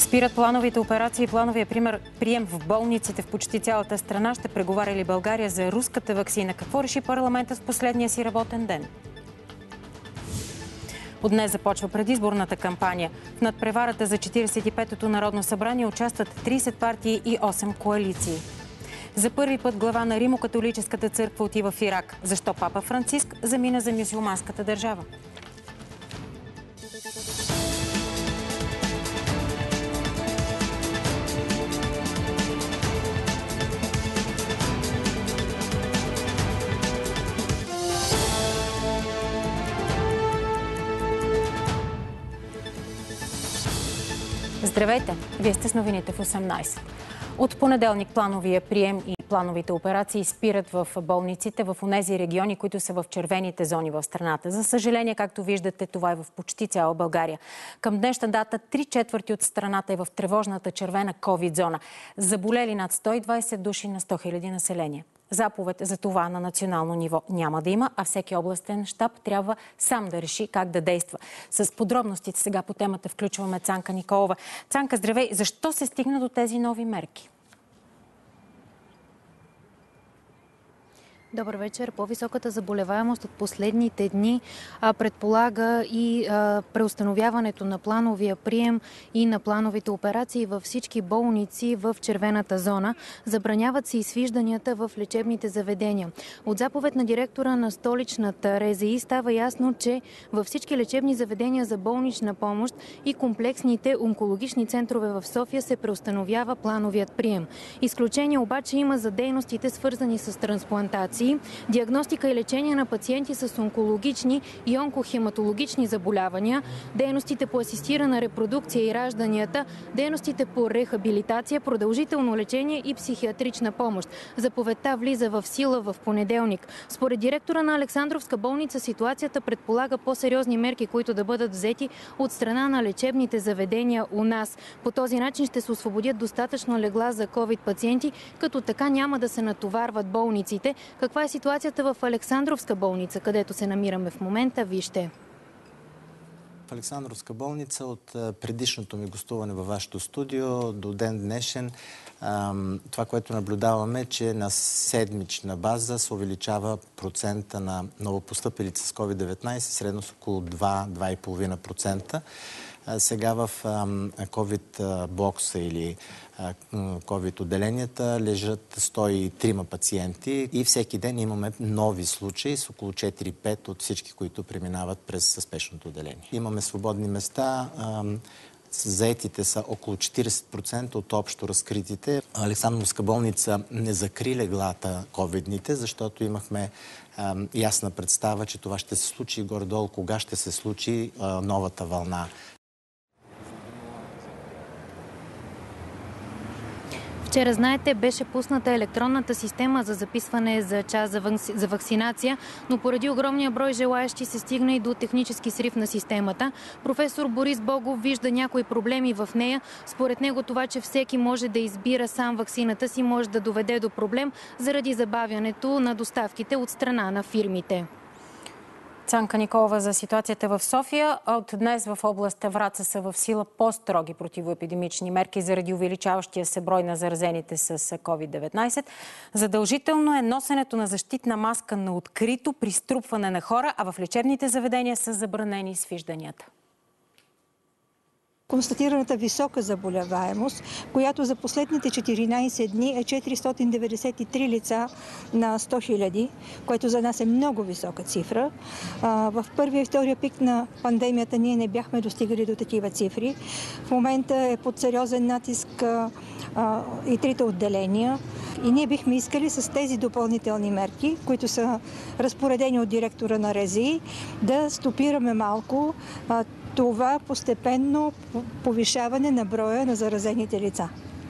Спират плановите операции и плановия пример, прием в болниците в почти цялата страна. Ще преговаря ли България за руската вакцина? Какво реши парламента в последния си работен ден? От днес започва предизборната кампания. В надпреварата за 45-то Народно събрание участват 30 партии и 8 коалиции. За първи път глава на Римо-католическата църква отива в Ирак. Защо папа Франциск замина за мюсюлманската държава? Здравейте! Вие сте с новините в 18. От понеделник плановия прием и плановите операции спират в болниците в онези региони, които са в червените зони в страната. За съжаление, както виждате, това е в почти цяла България. Към днешна дата три четвърти от страната е в тревожната червена COVID-зона. Заболели над 120 души на 100 000 население. Заповед за това на национално ниво няма да има, а всеки областен щаб трябва сам да реши как да действа. С подробностите сега по темата включваме Цанка Николова. Цанка, здравей! Защо се стигна до тези нови мерки? Добър вечер. По-високата заболеваемост от последните дни а, предполага и преустановяването на плановия прием и на плановите операции във всички болници в червената зона. Забраняват се изсвижданията в лечебните заведения. От заповед на директора на столичната РЗИ става ясно, че във всички лечебни заведения за болнична помощ и комплексните онкологични центрове в София се преустановява плановият прием. Изключение обаче има за дейностите свързани с трансплантация операции, диагностика и лечение на пациенти с онкологични и онкохематологични заболявания, дейностите по асистирана репродукция и ражданията, дейностите по рехабилитация, продължително лечение и психиатрична помощ. Заповедта влиза в сила в понеделник. Според директора на Александровска болница ситуацията предполага по-сериозни мерки, които да бъдат взети от страна на лечебните заведения у нас. По този начин ще се освободят достатъчно легла за COVID пациенти, като така няма да се натоварват болниците. Каква е ситуацията в Александровска болница, където се намираме в момента? Вижте. В Александровска болница от предишното ми гостуване във вашето студио до ден днешен това, което наблюдаваме, е, че на седмична база се увеличава процента на новопостъпилите с COVID-19, средно с около 2-2,5%. Сега в COVID бокса или COVID отделенията лежат 103 пациенти и всеки ден имаме нови случаи с около 4-5 от всички, които преминават през спешното отделение. Имаме свободни места. Заетите са около 40% от общо разкритите. Александровска болница не закри леглата ковидните, защото имахме ясна представа, че това ще се случи горе-долу, кога ще се случи новата вълна. Вчера, знаете, беше пусната електронната система за записване за час за, вакцинация, но поради огромния брой желаящи се стигна и до технически срив на системата. Професор Борис Богов вижда някои проблеми в нея. Според него това, че всеки може да избира сам вакцината си, може да доведе до проблем заради забавянето на доставките от страна на фирмите. Цанка Николова за ситуацията в София. От днес в област Враца са в сила по-строги противоепидемични мерки заради увеличаващия се брой на заразените с COVID-19. Задължително е носенето на защитна маска на открито при струпване на хора, а в лечебните заведения са забранени свижданията констатираната висока заболеваемост, която за последните 14 дни е 493 лица на 100 хиляди, което за нас е много висока цифра. В първия и втория пик на пандемията ние не бяхме достигали до такива цифри. В момента е под сериозен натиск и трите отделения. И ние бихме искали с тези допълнителни мерки, които са разпоредени от директора на РЕЗИ, да стопираме малко това постепенно повишаване на броя на заразените лица.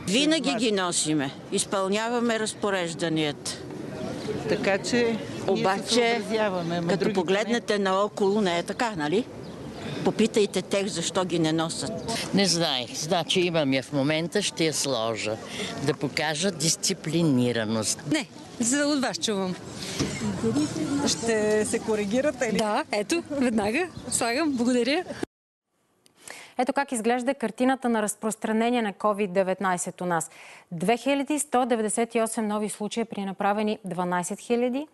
Винаги ги носиме. Изпълняваме разпорежданията. Така че Обаче, като погледнете наоколо, не е така, нали? Попитайте тех защо ги не носят. Не знаех. Значи имам я в момента, ще я сложа. Да покажа дисциплинираност. Не, за от вас чувам. Ще се коригирате ли? Да, ето, веднага слагам. Благодаря. Ето как изглежда картината на разпространение на COVID-19 у нас. 2198 нови случая при направени 12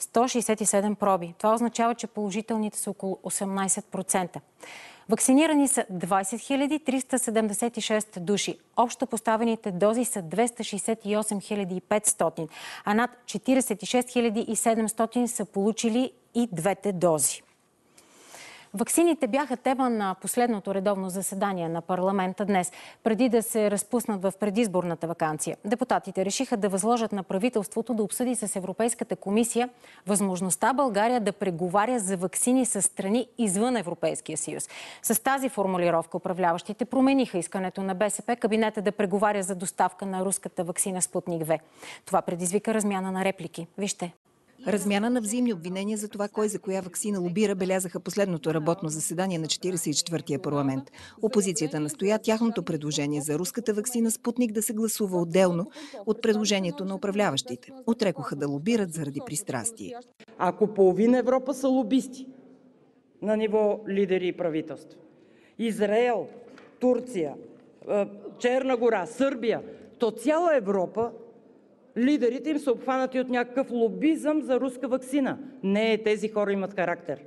167 проби. Това означава, че положителните са около 18%. Вакцинирани са 20 376 души. Общо поставените дози са 268 500, а над 46 700 са получили и двете дози. Ваксините бяха тема на последното редовно заседание на парламента днес, преди да се разпуснат в предизборната вакансия. Депутатите решиха да възложат на правителството да обсъди с Европейската комисия възможността България да преговаря за ваксини с страни извън Европейския съюз. С тази формулировка управляващите промениха искането на БСП кабинета да преговаря за доставка на руската вакцина Спутник В. Това предизвика размяна на реплики. Вижте. Размяна на взаимни обвинения за това кой за коя вакцина лобира белязаха последното работно заседание на 44-я парламент. Опозицията настоя тяхното предложение за руската вакцина Спутник да се гласува отделно от предложението на управляващите. Отрекоха да лобират заради пристрастие. Ако половина Европа са лобисти на ниво лидери и правителства, Израел, Турция, Черна гора, Сърбия, то цяла Европа лидерите им са обхванати от някакъв лобизъм за руска ваксина. Не, тези хора имат характер.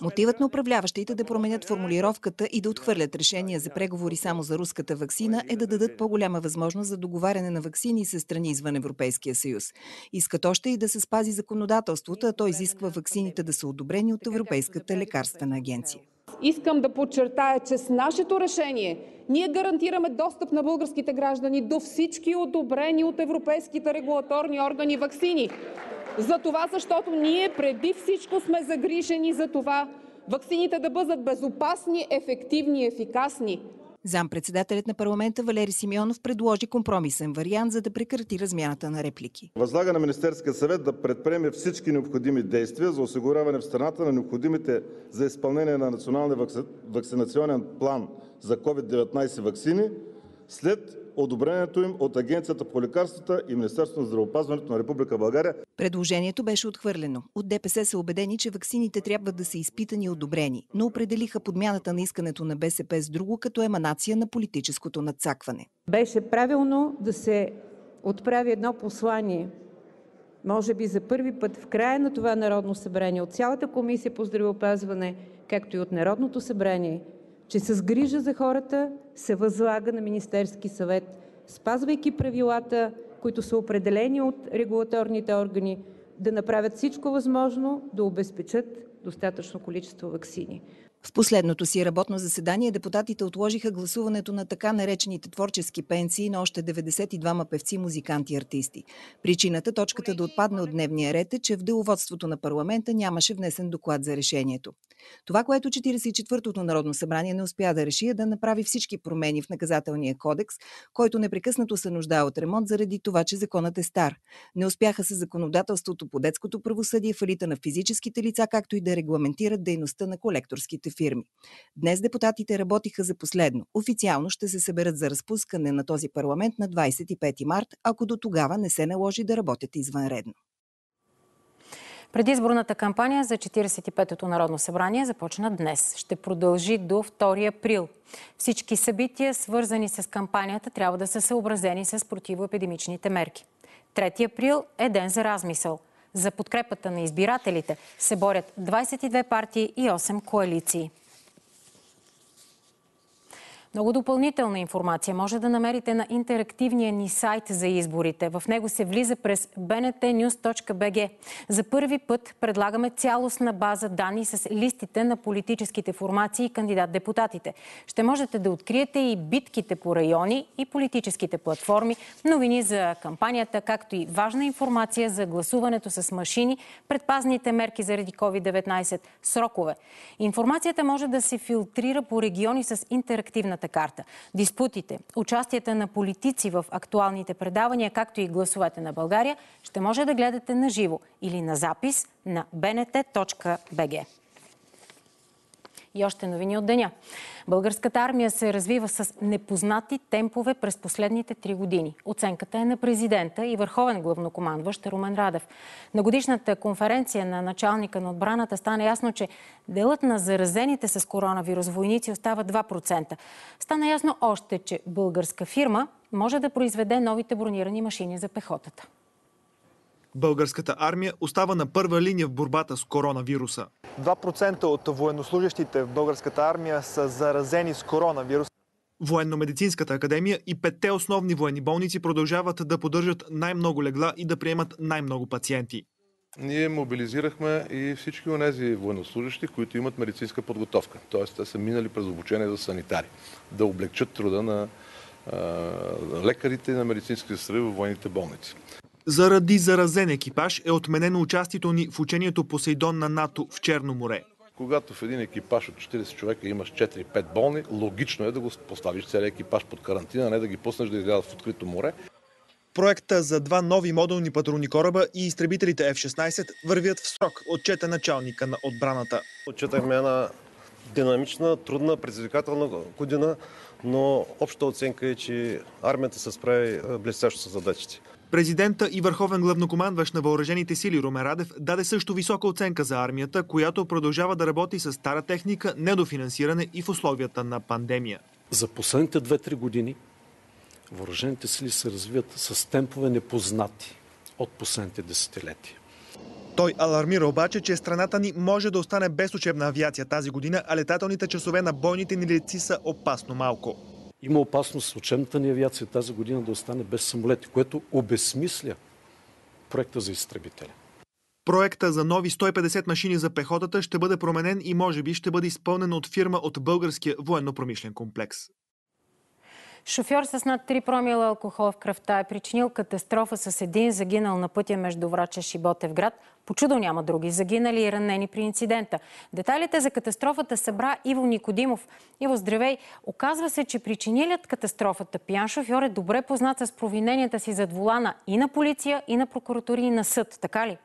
Мотивът на управляващите да променят формулировката и да отхвърлят решение за преговори само за руската вакцина е да дадат по-голяма възможност за договаряне на вакцини с страни извън Европейския съюз. Искат още и да се спази законодателството, а то изисква вакцините да са одобрени от Европейската лекарствена агенция. Искам да подчертая, че с нашето решение ние гарантираме достъп на българските граждани до всички одобрени от европейските регулаторни органи ваксини. За това, защото ние преди всичко сме загрижени за това ваксините да бъдат безопасни, ефективни и ефикасни. Зампредседателят на парламента Валери Симеонов предложи компромисен вариант, за да прекрати размяната на реплики. Възлага на Министерския съвет да предприеме всички необходими действия за осигуряване в страната на необходимите за изпълнение на Националния вакцинационен план за COVID-19 ваксини след одобрението им от Агенцията по лекарствата и Министерството на здравеопазването на Република България. Предложението беше отхвърлено. От ДПС са убедени, че ваксините трябва да са изпитани и одобрени, но определиха подмяната на искането на БСП с друго като еманация на политическото надцакване. Беше правилно да се отправи едно послание може би за първи път в края на това Народно събрание от цялата Комисия по здравеопазване, както и от Народното събрание, че с грижа за хората се възлага на Министерски съвет, спазвайки правилата, които са определени от регулаторните органи, да направят всичко възможно да обезпечат достатъчно количество ваксини. В последното си работно заседание депутатите отложиха гласуването на така наречените творчески пенсии на още 92 певци, музиканти и артисти. Причината точката да отпадне от дневния ред е, че в деловодството на парламента нямаше внесен доклад за решението. Това, което 44-тото Народно събрание не успя да реши е да направи всички промени в наказателния кодекс, който непрекъснато се нуждае от ремонт заради това, че законът е стар. Не успяха с законодателството по детското правосъдие, фалита на физическите лица, както и да регламентират дейността на колекторските фирми. Днес депутатите работиха за последно. Официално ще се съберат за разпускане на този парламент на 25 март, ако до тогава не се наложи да работят извънредно. Предизборната кампания за 45-то Народно събрание започна днес. Ще продължи до 2 април. Всички събития, свързани с кампанията, трябва да са съобразени с противоепидемичните мерки. 3 април е ден за размисъл. За подкрепата на избирателите се борят 22 партии и 8 коалиции. Много допълнителна информация може да намерите на интерактивния ни сайт за изборите. В него се влиза през bntnews.bg. За първи път предлагаме цялостна база данни с листите на политическите формации и кандидат-депутатите. Ще можете да откриете и битките по райони и политическите платформи, новини за кампанията, както и важна информация за гласуването с машини, предпазните мерки заради COVID-19, срокове. Информацията може да се филтрира по региони с интерактивна пътната карта. Диспутите, участията на политици в актуалните предавания, както и гласовете на България, ще може да гледате на живо или на запис на bnt.bg. И още новини от деня. Българската армия се развива с непознати темпове през последните три години. Оценката е на президента и върховен главнокомандващ Румен Радев. На годишната конференция на началника на отбраната стана ясно, че делът на заразените с коронавирус войници остава 2%. Стана ясно още, че българска фирма може да произведе новите бронирани машини за пехотата. Българската армия остава на първа линия в борбата с коронавируса. 2% от военнослужащите в българската армия са заразени с коронавирус. Военно-медицинската академия и петте основни военни болници продължават да поддържат най-много легла и да приемат най-много пациенти. Ние мобилизирахме и всички от тези военнослужащи, които имат медицинска подготовка. Т.е. те са минали през обучение за санитари. Да облегчат труда на лекарите и на медицинските сестри в военните болници. Заради заразен екипаж е отменено участието ни в учението Посейдон на НАТО в Черно море. Когато в един екипаж от 40 човека имаш 4-5 болни, логично е да го поставиш целият екипаж под карантина, а не да ги пуснеш да излязат в открито море. Проекта за два нови модулни патрулни кораба и изтребителите F-16 вървят в срок, отчета началника на отбраната. Отчетахме една динамична, трудна, предизвикателна година, но общата оценка е, че армията се справи блестящо с задачите. Президента и върховен главнокомандващ на въоръжените сили Румен Радев даде също висока оценка за армията, която продължава да работи с стара техника, недофинансиране и в условията на пандемия. За последните 2-3 години въоръжените сили се развиват с темпове непознати от последните десетилетия. Той алармира обаче, че страната ни може да остане без учебна авиация тази година, а летателните часове на бойните ни летци са опасно малко. Има опасност учебната ни авиация тази година да остане без самолети, което обесмисля проекта за изтребителя. Проекта за нови 150 машини за пехотата ще бъде променен и може би ще бъде изпълнен от фирма от българския военно-промишлен комплекс. Шофьор с над 3 промила алкохол в кръвта е причинил катастрофа с един загинал на пътя между Врачеш и Ботевград. По чудо няма други загинали и ранени при инцидента. Детайлите за катастрофата събра Иво Никодимов. Иво, здравей! Оказва се, че причинилият катастрофата пиян шофьор е добре познат с провиненията си зад волана и на полиция, и на прокуратури, и на съд. Така ли?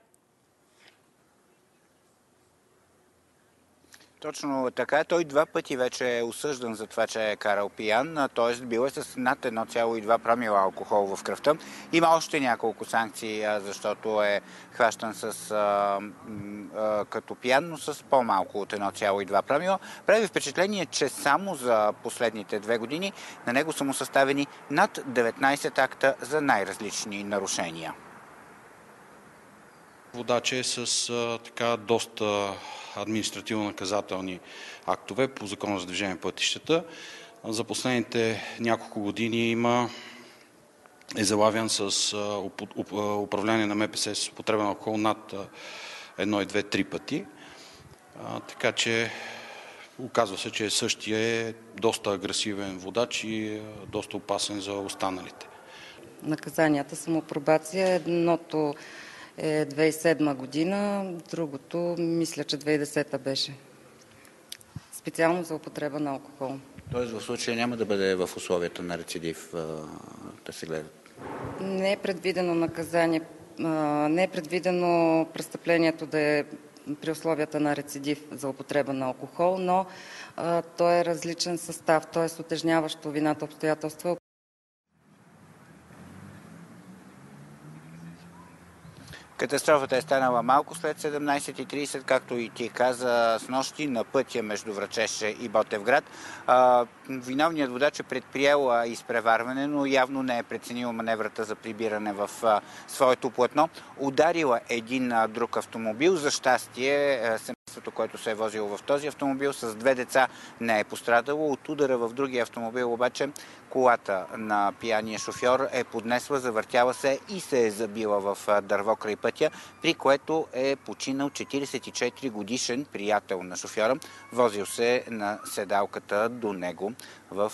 Точно така. Той два пъти вече е осъждан за това, че е карал пиян, т.е. бил е с над 1,2 промила алкохол в кръвта. Има още няколко санкции, защото е хващан с, а, а, като пиян, но с по-малко от 1,2 промила. Прави впечатление, че само за последните две години на него са му съставени над 19 акта за най-различни нарушения. Водач е с а, така доста административно-наказателни актове по Закона за движение пътищата. За последните няколко години има е залавян с управление на МПС с употребен алкохол над 1, 2, 3 пъти. Така че оказва се, че същия е доста агресивен водач и доста опасен за останалите. Наказанията са му пробация. Едното е 2007 година, другото мисля, че 2010 беше. Специално за употреба на алкохол. Тоест в случая няма да бъде в условията на рецидив да се гледат? Не е предвидено наказание, не е предвидено престъплението да е при условията на рецидив за употреба на алкохол, но а, той е различен състав, т.е. отежняващо вината обстоятелства, Катастрофата е станала малко след 17.30, както и ти каза с нощи на пътя между Врачеше и Ботевград. Виновният водач е предприел изпреварване, но явно не е преценил маневрата за прибиране в своето платно. Ударила един друг автомобил. За щастие, семейството, което се е возило в този автомобил с две деца не е пострадало. От удара в другия автомобил обаче колата на пияния шофьор е поднесла, завъртяла се и се е забила в дърво край пътя, при което е починал 44 годишен приятел на шофьора. Возил се на седалката до него в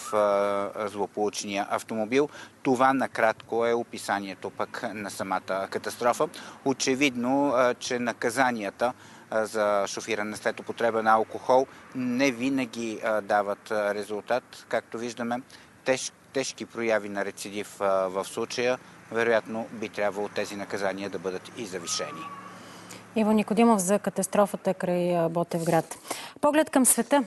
злополучния автомобил. Това накратко е описанието пък на самата катастрофа. Очевидно, че наказанията за шофиране след употреба на алкохол не винаги дават резултат. Както виждаме, теж, тежки прояви на рецидив в случая, вероятно би трябвало тези наказания да бъдат и завишени. Иво Никодимов за катастрофата край Ботевград. Поглед към света.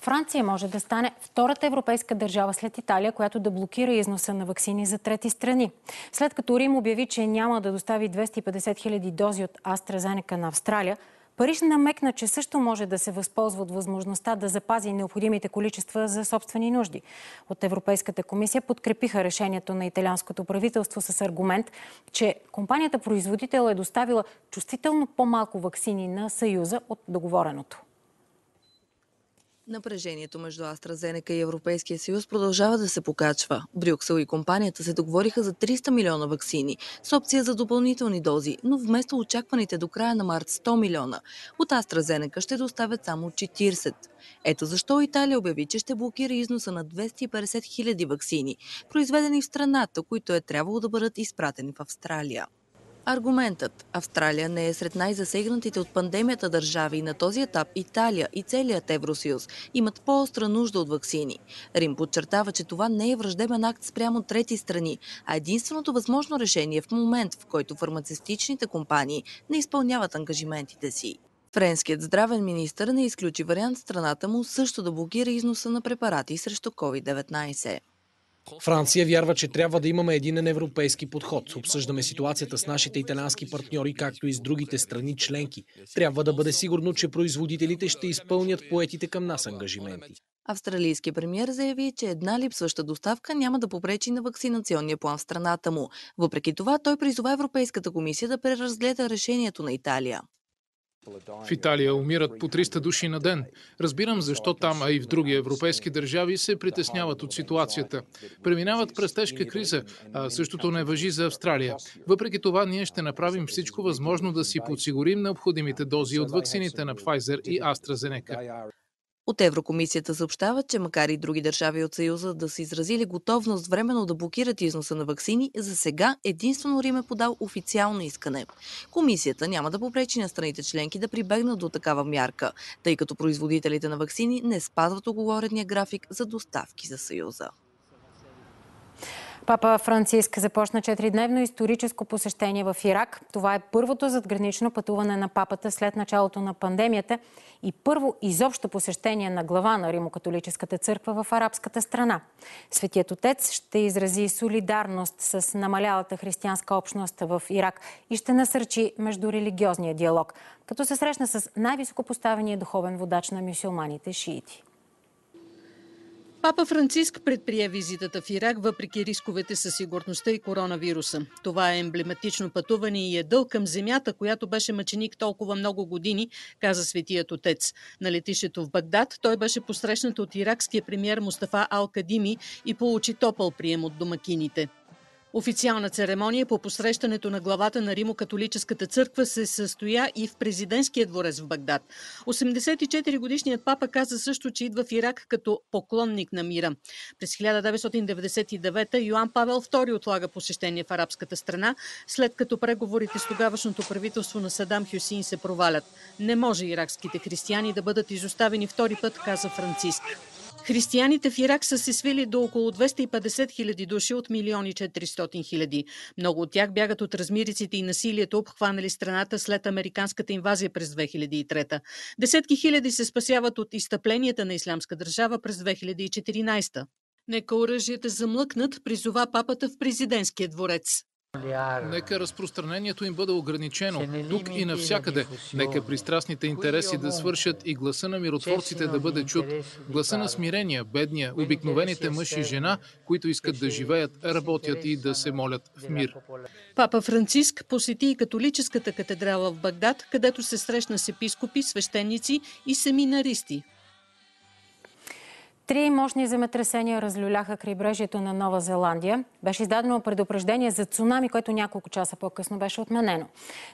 Франция може да стане втората европейска държава след Италия, която да блокира износа на вакцини за трети страни. След като Рим обяви, че няма да достави 250 хиляди дози от AstraZeneca на Австралия, Париж намекна, че също може да се възползва от възможността да запази необходимите количества за собствени нужди. От Европейската комисия подкрепиха решението на италианското правителство с аргумент, че компанията производител е доставила чувствително по-малко вакцини на Съюза от договореното. Напрежението между AstraZeneca и Европейския съюз продължава да се покачва. Брюксел и компанията се договориха за 300 милиона вакцини с опция за допълнителни дози, но вместо очакваните до края на март 100 милиона, от AstraZeneca ще доставят само 40. Ето защо Италия обяви, че ще блокира износа на 250 хиляди вакцини, произведени в страната, които е трябвало да бъдат изпратени в Австралия. Аргументът Австралия не е сред най-засегнатите от пандемията държави и на този етап Италия и целият Евросъюз имат по-остра нужда от вакцини. Рим подчертава, че това не е враждебен акт спрямо трети страни, а единственото възможно решение в момент, в който фармацевтичните компании не изпълняват ангажиментите си. Френският здравен министр не изключи вариант страната му също да блокира износа на препарати срещу COVID-19. Франция вярва, че трябва да имаме един европейски подход. Обсъждаме ситуацията с нашите италиански партньори, както и с другите страни членки. Трябва да бъде сигурно, че производителите ще изпълнят поетите към нас ангажименти. Австралийският премьер заяви, че една липсваща доставка няма да попречи на вакцинационния план в страната му. Въпреки това, той призова Европейската комисия да преразгледа решението на Италия. В Италия умират по 300 души на ден. Разбирам защо там, а и в други европейски държави се притесняват от ситуацията. Преминават през тежка криза, а същото не въжи за Австралия. Въпреки това, ние ще направим всичко възможно да си подсигурим необходимите дози от вакцините на Pfizer и AstraZeneca. От Еврокомисията съобщават, че макар и други държави от Съюза да са изразили готовност временно да блокират износа на вакцини, за сега единствено Рим е подал официално искане. Комисията няма да попречи на страните членки да прибегнат до такава мярка, тъй като производителите на вакцини не спазват оговорения график за доставки за Съюза. Папа Франциск започна 4-дневно историческо посещение в Ирак. Това е първото задгранично пътуване на папата след началото на пандемията и първо изобщо посещение на глава на Римокатолическата църква в арабската страна. Светият отец ще изрази солидарност с намалялата християнска общност в Ирак и ще насърчи междурелигиозния диалог, като се срещна с най-високо поставения духовен водач на мюсюлманите шиити. Папа Франциск предприе визитата в Ирак въпреки рисковете със сигурността и коронавируса. Това е емблематично пътуване и е дълг към земята, която беше мъченик толкова много години, каза светият отец. На летището в Багдад той беше посрещнат от иракския премьер Мустафа Ал-Кадими и получи топъл прием от домакините. Официална церемония по посрещането на главата на Римо-католическата църква се състоя и в президентския дворец в Багдад. 84-годишният папа каза също, че идва в Ирак като поклонник на мира. През 1999 Йоан Павел II отлага посещение в арабската страна, след като преговорите с тогавашното правителство на Садам Хюсин се провалят. Не може иракските християни да бъдат изоставени втори път, каза Франциск. Християните в Ирак са се свили до около 250 хиляди души от милиони 400 хиляди. Много от тях бягат от размириците и насилието, обхванали страната след американската инвазия през 2003. Десетки хиляди се спасяват от изтъпленията на Ислямска държава през 2014. Нека оръжията замлъкнат, призова папата в президентския дворец. Нека разпространението им бъде ограничено, тук и навсякъде. Нека пристрастните интереси да свършат и гласа на миротворците да бъде чут. Гласа на смирения, бедния, обикновените мъж и жена, които искат да живеят, работят и да се молят в мир. Папа Франциск посети и католическата катедрала в Багдад, където се срещна с епископи, свещеници и семинаристи. Три мощни земетресения разлюляха крайбрежието на Нова Зеландия. Беше издадено предупреждение за цунами, което няколко часа по-късно беше отменено.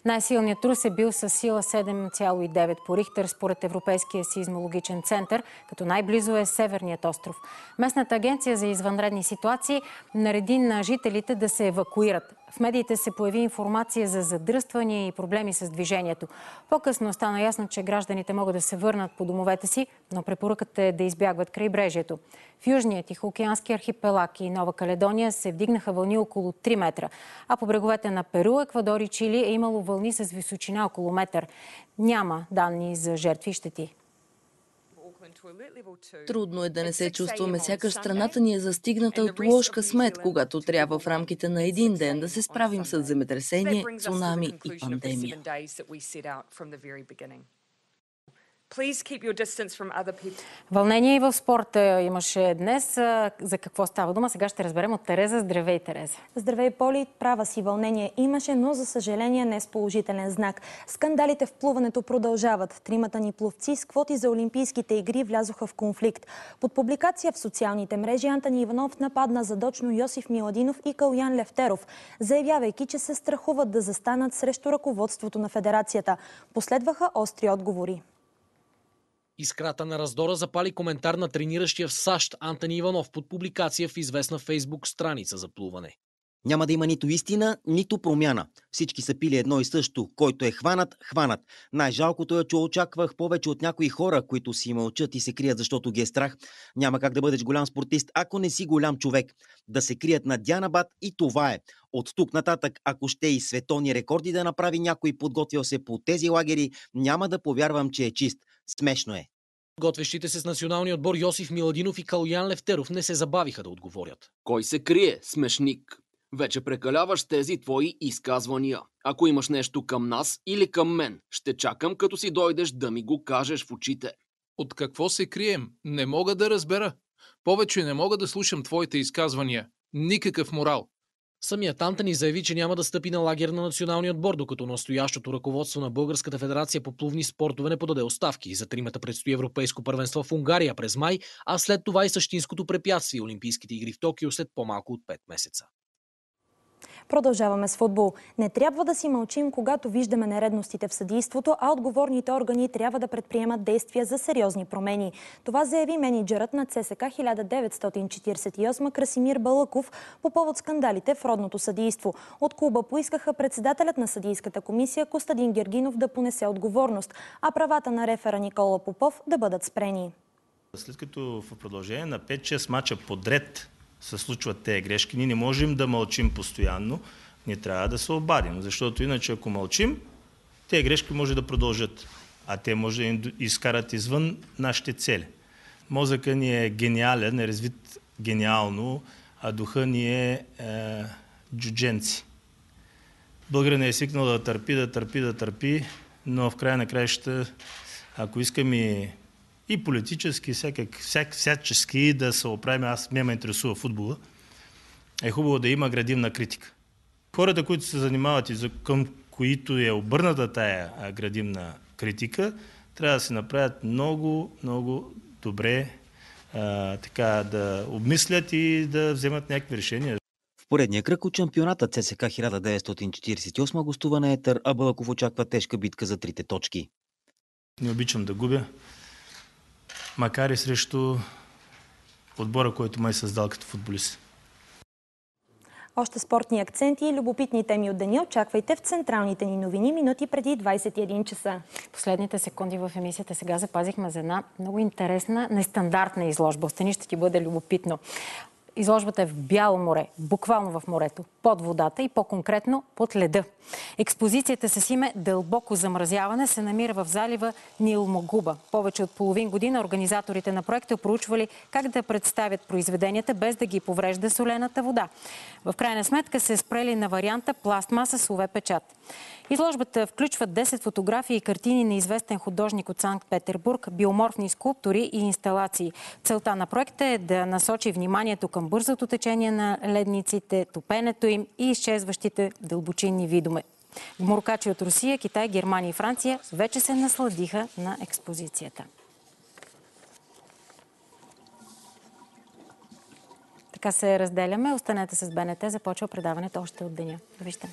Най-силният трус е бил с сила 7,9 по Рихтер според Европейския сизмологичен център, като най-близо е Северният остров. Местната агенция за извънредни ситуации нареди на жителите да се евакуират. В медиите се появи информация за задръствания и проблеми с движението. По-късно стана ясно, че гражданите могат да се върнат по домовете си, но препоръкът е да избягват крайбрежието. В Южният Тихоокеански архипелаг и Нова Каледония се вдигнаха вълни около 3 метра, а по бреговете на Перу, Еквадор и Чили е имало вълни с височина около метър. Няма данни за жертви и щети. Трудно е да не се чувстваме, сякаш страната ни е застигната от лош късмет, когато трябва в рамките на един ден да се справим с земетресение, цунами и пандемия. Вълнение и в спорта имаше днес. За какво става дума? Сега ще разберем от Тереза. Здравей, Тереза. Здравей, Поли. Права си вълнение имаше, но за съжаление не с положителен знак. Скандалите в плуването продължават. Тримата ни пловци с квоти за Олимпийските игри влязоха в конфликт. Под публикация в социалните мрежи Антони Иванов нападна задочно Йосиф Миладинов и Калян Левтеров, заявявайки, че се страхуват да застанат срещу ръководството на федерацията. Последваха остри отговори. Искрата на раздора запали коментар на трениращия в САЩ Антони Иванов под публикация в известна фейсбук страница за плуване. Няма да има нито истина, нито промяна. Всички са пили едно и също. Който е хванат, хванат. Най-жалкото е, че очаквах повече от някои хора, които си мълчат и се крият, защото ги е страх. Няма как да бъдеш голям спортист, ако не си голям човек. Да се крият на Дянабад и това е. От тук нататък, ако ще и световни рекорди да направи някой подготвил се по тези лагери, няма да повярвам, че е чист. Смешно е. Готвещите се с националния отбор Йосиф Миладинов и Калуян Левтеров не се забавиха да отговорят. Кой се крие, смешник? Вече прекаляваш тези твои изказвания. Ако имаш нещо към нас или към мен, ще чакам като си дойдеш да ми го кажеш в очите. От какво се крием? Не мога да разбера. Повече не мога да слушам твоите изказвания. Никакъв морал. Самият Антони заяви, че няма да стъпи на лагер на националния отбор, докато настоящото ръководство на Българската федерация по плувни спортове не подаде оставки. За тримата предстои Европейско първенство в Унгария през май, а след това и същинското препятствие Олимпийските игри в Токио след по-малко от 5 месеца. Продължаваме с футбол. Не трябва да си мълчим, когато виждаме нередностите в съдийството, а отговорните органи трябва да предприемат действия за сериозни промени. Това заяви менеджерът на ЦСК 1948 Красимир Балъков по повод скандалите в родното съдийство. От клуба поискаха председателят на съдийската комисия Костадин Гергинов да понесе отговорност, а правата на рефера Никола Попов да бъдат спрени. След като в продължение на 5-6 мача подред се случват тези грешки. Ние не можем да мълчим постоянно, ние трябва да се обадим, защото иначе ако мълчим, тези грешки може да продължат, а те може да изкарат извън нашите цели. Мозъка ни е гениален, е развит гениално, а духа ни е, е джудженци. Българин е свикнал да търпи, да търпи, да търпи, но в края на краища, ако искаме и политически, всякак, всяк, всячески да се оправим. Аз ме ме интересува футбола. Е хубаво да има градивна критика. Хората, които се занимават и към които е обърната тая градивна критика, трябва да се направят много, много добре а, така, да обмислят и да вземат някакви решения. В поредния кръг от шампионата ЦСК 1948 гостува на Етър, а Балаков очаква тежка битка за трите точки. Не обичам да губя макар и срещу отбора, който ме е създал като футболист. Още спортни акценти и любопитни теми от деня очаквайте в централните ни новини минути преди 21 часа. Последните секунди в емисията сега запазихме за една много интересна, нестандартна изложба. Остани ще ти бъде любопитно. Изложбата е в Бяло море, буквално в морето, под водата и по-конкретно под леда. Експозицията с име Дълбоко замразяване се намира в залива Нилмогуба. Повече от половин година организаторите на проекта проучвали как да представят произведенията без да ги поврежда солената вода. В крайна сметка се спрели на варианта пластмаса с УВ печат. Изложбата включва 10 фотографии и картини на известен художник от Санкт-Петербург, биоморфни скулптури и инсталации. Целта на проекта е да насочи вниманието към бързото течение на ледниците, топенето им и изчезващите дълбочинни видове. Моркачи от Русия, Китай, Германия и Франция вече се насладиха на експозицията. Така се разделяме. Останете с БНТ. Започва предаването още от деня. Довиждане.